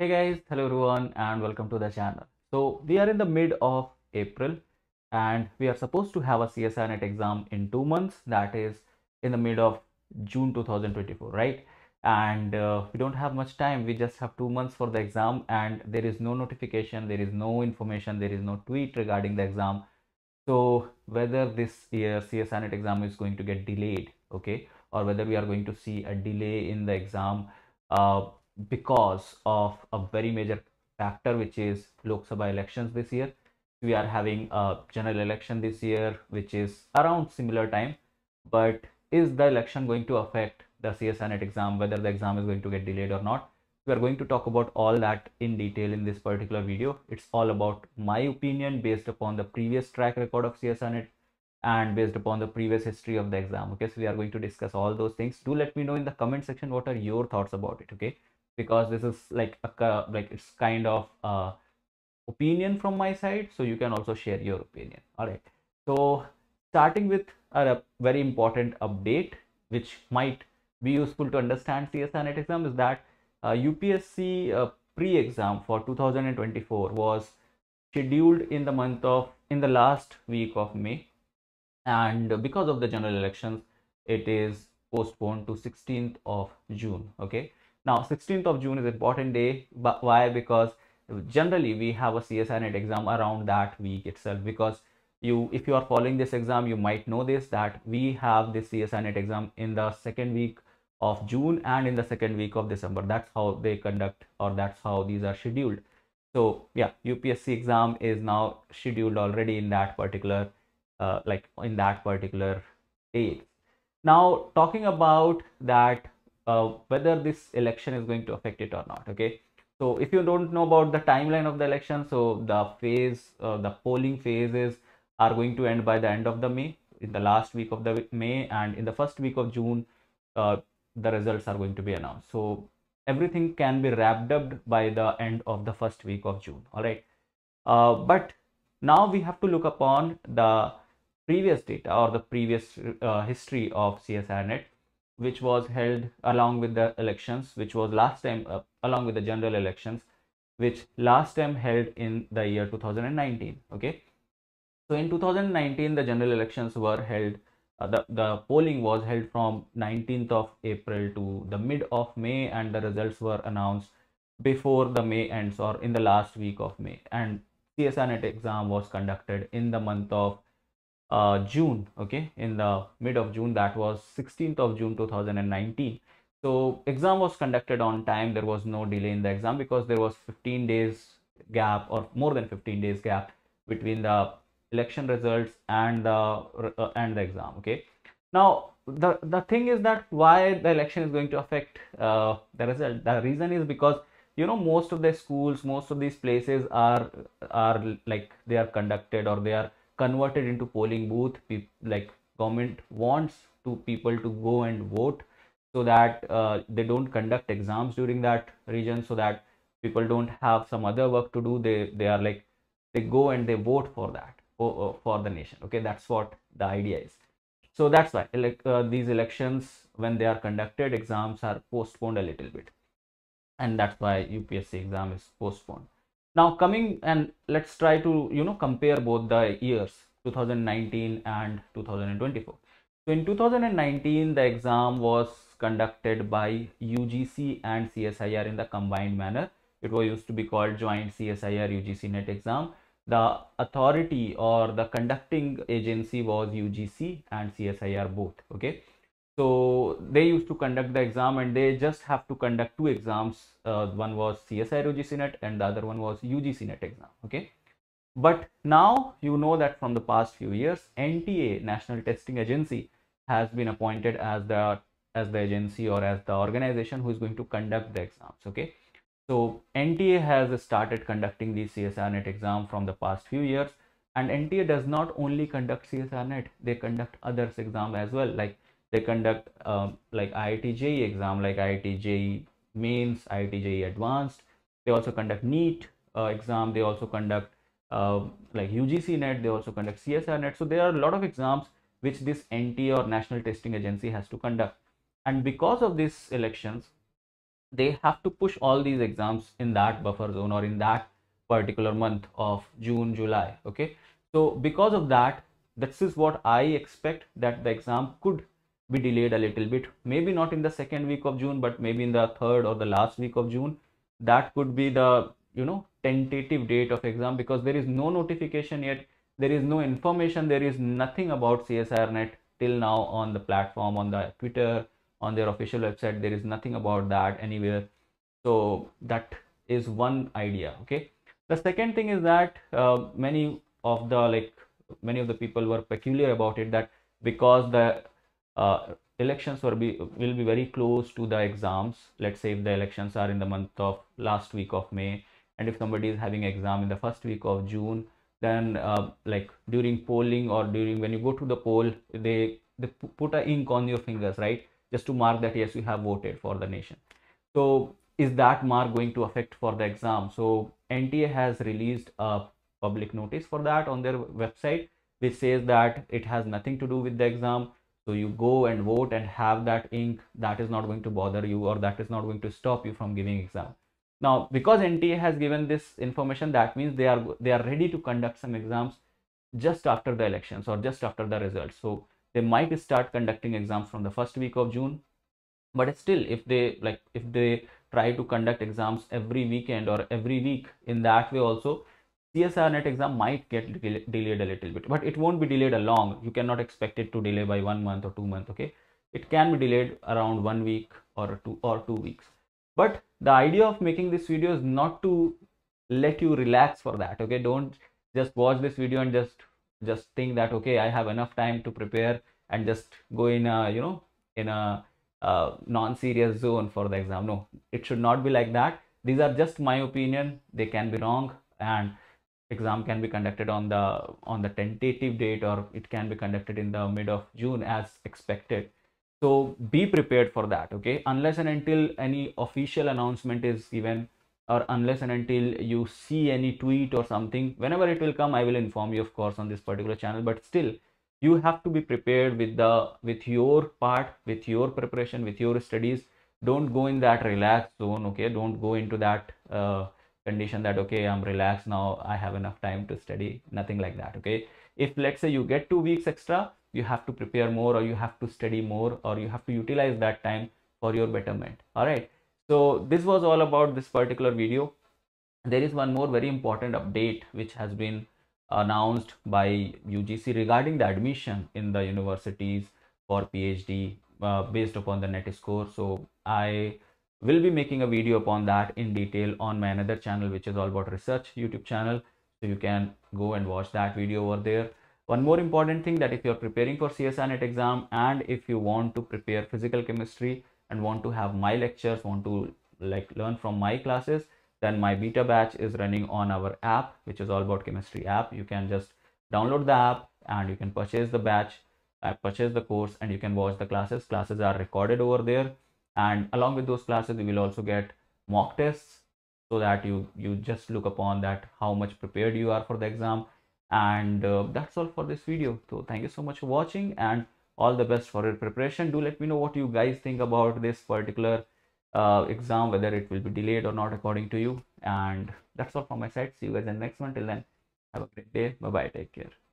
Hey guys, hello everyone and welcome to the channel. So we are in the mid of April and we are supposed to have a CSIR NET exam in two months that is in the mid of June 2024, right? And uh, we don't have much time. We just have two months for the exam and there is no notification, there is no information, there is no tweet regarding the exam. So whether this year CSIR NET exam is going to get delayed, okay, or whether we are going to see a delay in the exam uh, because of a very major factor which is Lok Sabha elections this year. We are having a general election this year which is around similar time. But is the election going to affect the NET exam whether the exam is going to get delayed or not? We are going to talk about all that in detail in this particular video. It's all about my opinion based upon the previous track record of NET and based upon the previous history of the exam. Okay so we are going to discuss all those things. Do let me know in the comment section what are your thoughts about it okay because this is like a like it's kind of uh, opinion from my side so you can also share your opinion. All right. So starting with a very important update which might be useful to understand NET exam is that uh, UPSC uh, pre-exam for 2024 was scheduled in the month of in the last week of May. And because of the general elections it is postponed to 16th of June. Okay now 16th of June is important day but why? Because generally we have a CSIR NET exam around that week itself. Because you if you are following this exam you might know this that we have this CSIR NET exam in the second week of June and in the second week of December. That's how they conduct or that's how these are scheduled. So yeah UPSC exam is now scheduled already in that particular uh, like in that particular date now talking about that uh, whether this election is going to affect it or not okay? So if you don't know about the timeline of the election so the phase uh, the polling phases are going to end by the end of the may in the last week of the may and in the first week of june uh, the results are going to be announced. So everything can be wrapped up by the end of the first week of june all right? Uh, but now we have to look upon the previous data or the previous uh, history of CSIR NET which was held along with the elections which was last time uh, along with the general elections which last time held in the year 2019 okay? So in 2019 the general elections were held uh, the the polling was held from 19th of april to the mid of may and the results were announced before the may ends or in the last week of may. And CSIR NET exam was conducted in the month of uh, June, okay, in the mid of June, that was 16th of June 2019. So exam was conducted on time. There was no delay in the exam because there was 15 days gap or more than 15 days gap between the election results and the uh, and the exam. Okay. Now the the thing is that why the election is going to affect uh, the result. The reason is because you know most of the schools, most of these places are are like they are conducted or they are converted into polling booth like government wants to people to go and vote so that uh, they don't conduct exams during that region so that people don't have some other work to do. They they are like they go and they vote for that for, for the nation. Okay that's what the idea is. So that's why like uh, these elections when they are conducted exams are postponed a little bit. And that's why upsc exam is postponed now coming and let's try to you know compare both the years 2019 and 2024 so in 2019 the exam was conducted by UGC and CSIR in the combined manner. It was used to be called joint CSIR UGC net exam. The authority or the conducting agency was UGC and CSIR both okay so they used to conduct the exam and they just have to conduct two exams. Uh, one was CSIR UGC net and the other one was UGC net exam okay? But now you know that from the past few years NTA National Testing Agency has been appointed as the as the agency or as the organization who is going to conduct the exams okay? So NTA has started conducting the CSIR net exam from the past few years. And NTA does not only conduct CSIR net they conduct others exam as well like they conduct um, like IIT JEE exam like IIT JEE mains IIT JEE advanced they also conduct NEET uh, exam they also conduct uh, like UGC net they also conduct CSIR net so there are a lot of exams which this NT or National Testing Agency has to conduct and because of these elections they have to push all these exams in that buffer zone or in that particular month of June, July. Okay. So because of that, this is what I expect that the exam could be delayed a little bit. Maybe not in the second week of June, but maybe in the third or the last week of June. That could be the, you know, tentative date of exam because there is no notification yet. There is no information. There is nothing about CSIRNet till now on the platform, on the Twitter, on their official website. There is nothing about that anywhere. So that is one idea. Okay the second thing is that uh, many of the like many of the people were peculiar about it that because the uh, elections were be will be very close to the exams. Let's say if the elections are in the month of last week of may and if somebody is having exam in the first week of june then uh, like during polling or during when you go to the poll they they put a ink on your fingers right? Just to mark that yes you have voted for the nation. So is that mark going to affect for the exam? So nta has released a public notice for that on their website which says that it has nothing to do with the exam so you go and vote and have that ink that is not going to bother you or that is not going to stop you from giving exam. Now because nta has given this information that means they are they are ready to conduct some exams just after the elections or just after the results. So they might start conducting exams from the first week of june but still if they like if they try to conduct exams every weekend or every week in that way also CSIR net exam might get delayed a little bit but it won't be delayed a long. You cannot expect it to delay by one month or two months okay? It can be delayed around one week or two or two weeks. But the idea of making this video is not to let you relax for that okay? Don't just watch this video and just just think that okay i have enough time to prepare and just go in a you know in a non-serious zone for the exam. No it should not be like that. These are just my opinion. They can be wrong. And exam can be conducted on the on the tentative date or it can be conducted in the mid of june as expected. So be prepared for that okay? Unless and until any official announcement is given or unless and until you see any tweet or something whenever it will come i will inform you of course on this particular channel. But still you have to be prepared with the with your part with your preparation with your studies. Don't go in that relaxed zone okay? Don't go into that uh, condition that okay i'm relaxed now i have enough time to study nothing like that okay? If let's say you get two weeks extra you have to prepare more or you have to study more or you have to utilize that time for your betterment all right so this was all about this particular video. There is one more very important update which has been announced by UGC regarding the admission in the universities for PhD uh, based upon the NET score. So I will be making a video upon that in detail on my another channel which is all about research YouTube channel. So you can go and watch that video over there. One more important thing that if you're preparing for CSIR NET exam and if you want to prepare physical chemistry and want to have my lectures, want to like learn from my classes, then my beta batch is running on our app which is all about chemistry app you can just download the app and you can purchase the batch uh, purchase the course and you can watch the classes classes are recorded over there and along with those classes you will also get mock tests so that you you just look upon that how much prepared you are for the exam. And uh, that's all for this video. So thank you so much for watching and all the best for your preparation. Do let me know what you guys think about this particular uh, exam whether it will be delayed or not according to you. And that's all from my side. See you guys in the next one. Till then have a great day. Bye bye take care